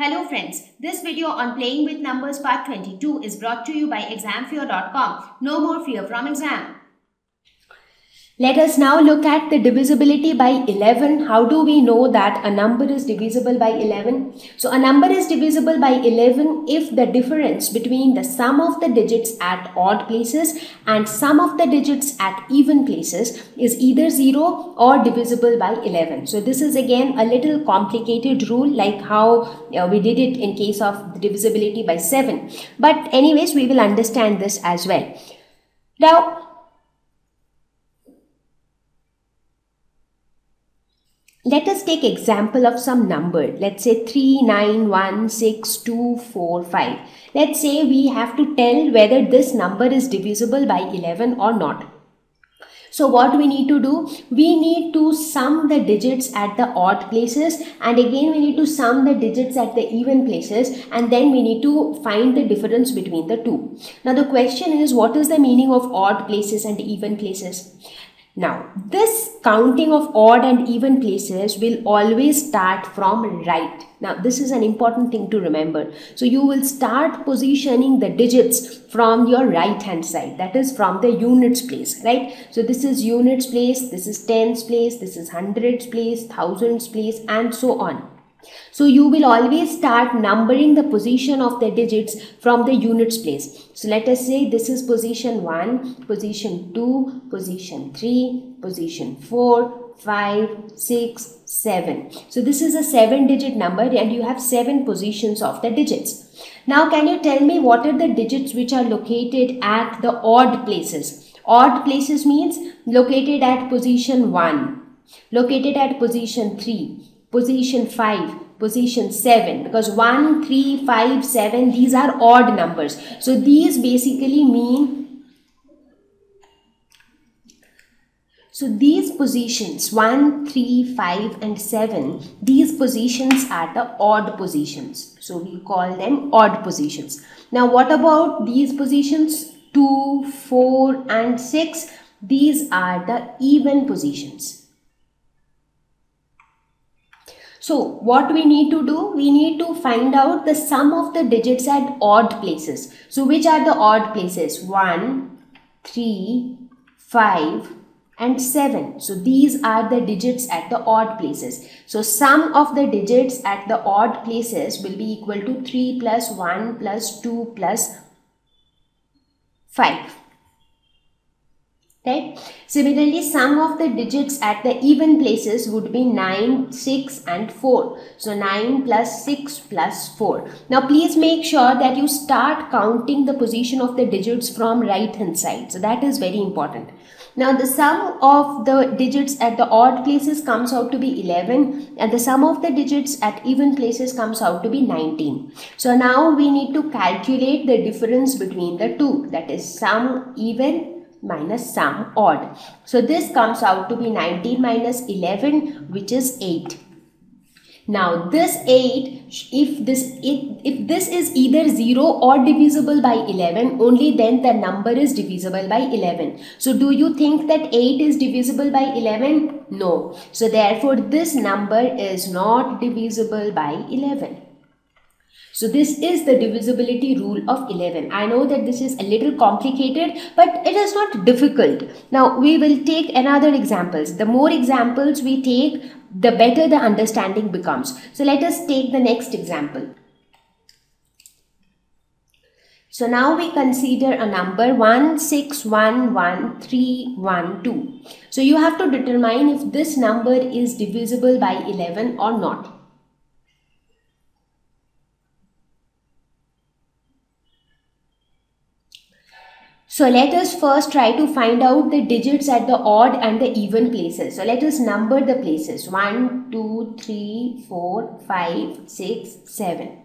Hello friends, this video on playing with numbers part 22 is brought to you by examfear.com. No more fear from exam. Let us now look at the divisibility by 11. How do we know that a number is divisible by 11? So a number is divisible by 11 if the difference between the sum of the digits at odd places and sum of the digits at even places is either 0 or divisible by 11. So this is again a little complicated rule like how uh, we did it in case of the divisibility by 7. But anyways, we will understand this as well. Now, Let us take example of some number. Let's say 3, 9, 1, 6, 2, 4, 5. Let's say we have to tell whether this number is divisible by 11 or not. So what we need to do? We need to sum the digits at the odd places and again we need to sum the digits at the even places and then we need to find the difference between the two. Now the question is what is the meaning of odd places and even places? Now, this counting of odd and even places will always start from right. Now, this is an important thing to remember. So, you will start positioning the digits from your right hand side, that is from the units place, right? So, this is units place, this is tens place, this is hundreds place, thousands place, and so on. So you will always start numbering the position of the digits from the units place. So let us say this is position 1, position 2, position 3, position 4, 5, 6, 7. So this is a 7 digit number and you have 7 positions of the digits. Now can you tell me what are the digits which are located at the odd places? Odd places means located at position 1, located at position 3, position 5, position 7 because 1, 3, 5, 7 these are odd numbers. So these basically mean So these positions 1, 3, 5 and 7 these positions are the odd positions. So we call them odd positions. Now what about these positions 2, 4 and 6 these are the even positions. So what we need to do? We need to find out the sum of the digits at odd places. So which are the odd places? 1, 3, 5 and 7. So these are the digits at the odd places. So sum of the digits at the odd places will be equal to 3 plus 1 plus 2 plus 5 right? Similarly sum of the digits at the even places would be 9 6 and 4 so 9 plus 6 plus 4 now please make sure that you start counting the position of the digits from right hand side. So that is very important. Now the sum of the digits at the odd places comes out to be 11 and the sum of the digits at even places comes out to be 19 so now we need to calculate the difference between the two. That is sum even minus sum odd. So this comes out to be 19 minus 11 which is 8. Now this 8 if this if, if this is either 0 or divisible by 11 only then the number is divisible by 11. So do you think that 8 is divisible by 11? No. So therefore this number is not divisible by 11. So this is the divisibility rule of 11. I know that this is a little complicated but it is not difficult. Now we will take another examples. The more examples we take the better the understanding becomes. So let us take the next example. So now we consider a number 1611312. So you have to determine if this number is divisible by 11 or not. So let us first try to find out the digits at the odd and the even places. So let us number the places 1, 2, 3, 4, 5, 6, 7.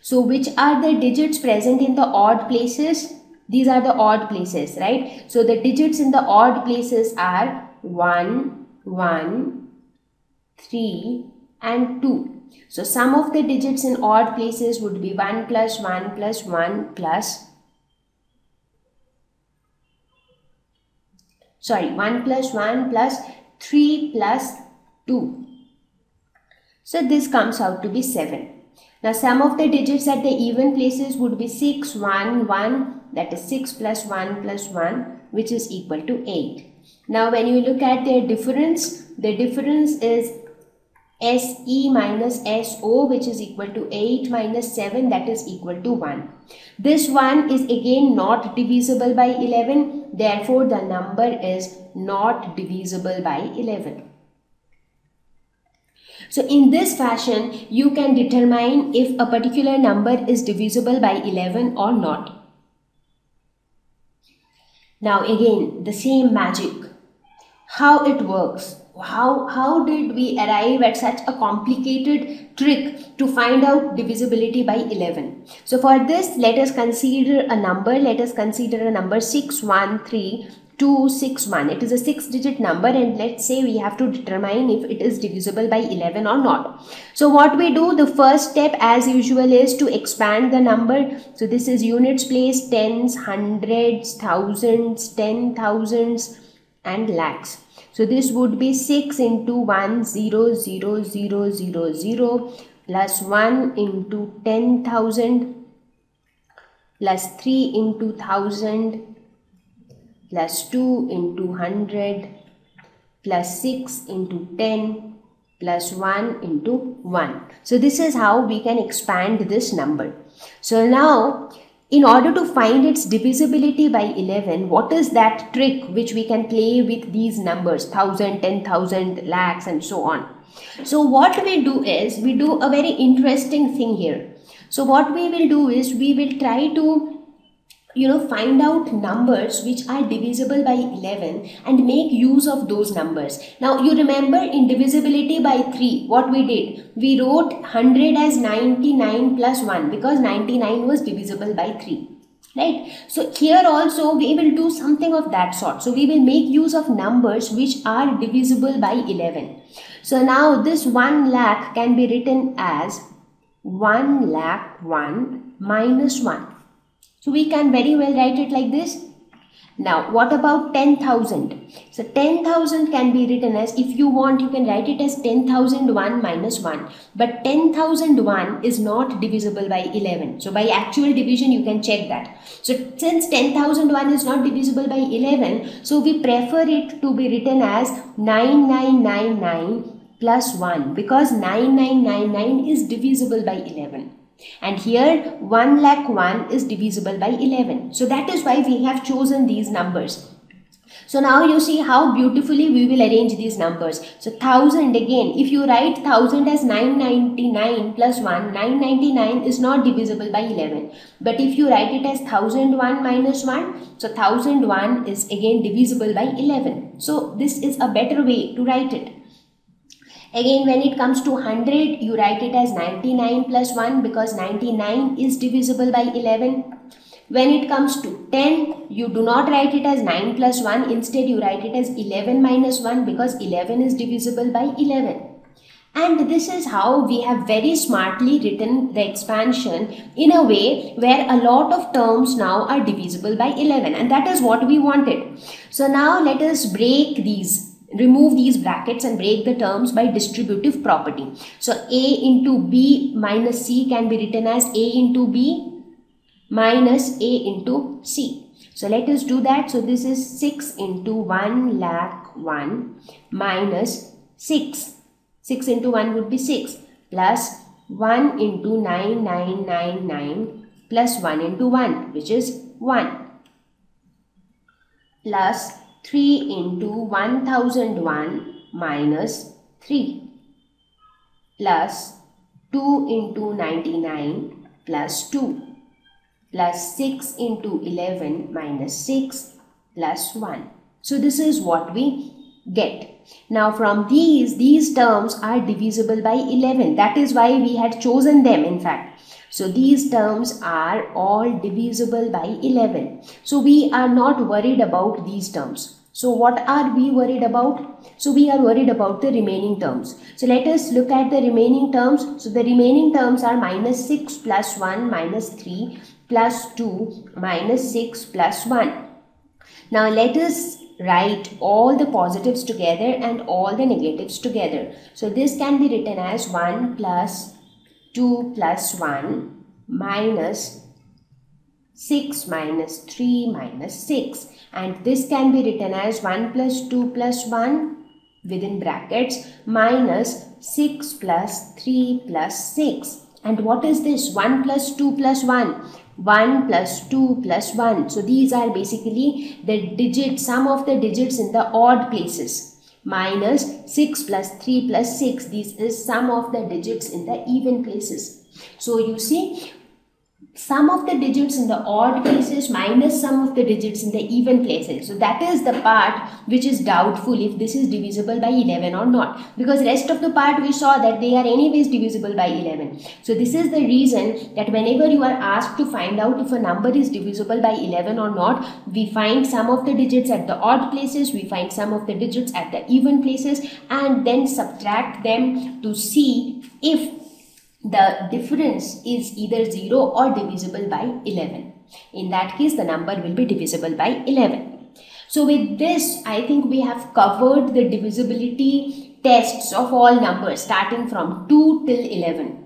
So which are the digits present in the odd places? These are the odd places, right? So the digits in the odd places are 1, 1, 3 and 2. So sum of the digits in odd places would be 1 plus 1 plus 1 plus sorry 1 plus 1 plus 3 plus 2. So this comes out to be 7. Now sum of the digits at the even places would be 6, 1, 1 that is 6 plus 1 plus 1 which is equal to 8. Now when you look at their difference, the difference is SE minus SO which is equal to 8 minus 7 that is equal to 1. This one is again not divisible by 11 therefore the number is not divisible by 11. So in this fashion you can determine if a particular number is divisible by 11 or not. Now again the same magic. How it works how how did we arrive at such a complicated trick to find out divisibility by 11 so for this let us consider a number. Let us consider a number 613261 it is a six digit number and let's say we have to determine if it is divisible by 11 or not. So what we do the first step as usual is to expand the number. So this is units place tens hundreds thousands ten thousands and lakhs so this would be 6 into 1 0 0 0 0 0 plus 1 into 10,000 plus 3 into 1000 plus 2 into 100 plus 6 into 10 plus 1 into 1. So this is how we can expand this number. So now in order to find its divisibility by 11, what is that trick which we can play with these numbers, 1000, 10,000, lakhs and so on. So what we do is, we do a very interesting thing here. So what we will do is, we will try to you know find out numbers which are divisible by 11 and make use of those numbers. Now you remember in divisibility by 3 what we did? We wrote 100 as 99 plus 1 because 99 was divisible by 3 right? So here also we will do something of that sort. So we will make use of numbers which are divisible by 11 so now this 1 lakh can be written as 1 lakh 1 minus 1 so we can very well write it like this. Now what about 10,000? So 10,000 can be written as if you want you can write it as 10,001 minus 1 but 10,001 is not divisible by 11. So by actual division you can check that. So since 10,001 is not divisible by 11 so we prefer it to be written as 9999 plus 1 because 9999 is divisible by 11 and here 1 lakh 1 is divisible by 11 so that is why we have chosen these numbers. So now you see how beautifully we will arrange these numbers. So 1000 again. If you write 1000 as 999 plus 1 999 is not divisible by 11 but if you write it as 1001 minus 1 so 1001 is again divisible by 11 so this is a better way to write it Again, when it comes to 100, you write it as 99 plus 1 because 99 is divisible by 11. When it comes to 10, you do not write it as 9 plus 1. Instead, you write it as 11 minus 1 because 11 is divisible by 11. And this is how we have very smartly written the expansion in a way where a lot of terms now are divisible by 11 and that is what we wanted. So now let us break these remove these brackets and break the terms by distributive property. So A into B minus C can be written as A into B minus A into C. So let us do that. So this is 6 into 1 lakh 1 minus 6. 6 into 1 would be 6 plus 1 into 9999 plus 1 into 1 which is 1 plus 3 into 1001 minus 3 plus 2 into 99 plus 2 plus 6 into 11 minus 6 plus 1. So this is what we get. Now from these, these terms are divisible by 11. That is why we had chosen them in fact. So these terms are all divisible by 11. So we are not worried about these terms. So what are we worried about? So we are worried about the remaining terms. So let us look at the remaining terms. So the remaining terms are minus 6 plus 1 minus 3 plus 2 minus 6 plus 1. Now let us write all the positives together and all the negatives together. So this can be written as 1 plus 2 plus 1 minus 6 minus 3 minus 6 and this can be written as 1 plus 2 plus 1 within brackets minus 6 plus 3 plus 6 and what is this? 1 plus 2 plus 1 1 plus 2 plus 1 so these are basically the digit sum of the digits in the odd places. Minus 6 plus 3 plus 6 this is sum of the digits in the even places. So you see sum of the digits in the odd places minus sum of the digits in the even places. So that is the part which is doubtful if this is divisible by 11 or not because rest of the part we saw that they are anyways divisible by 11. So this is the reason that whenever you are asked to find out if a number is divisible by 11 or not, we find sum of the digits at the odd places, we find sum of the digits at the even places and then subtract them to see if the difference is either 0 or divisible by 11. In that case, the number will be divisible by 11. So with this, I think we have covered the divisibility tests of all numbers starting from 2 till 11.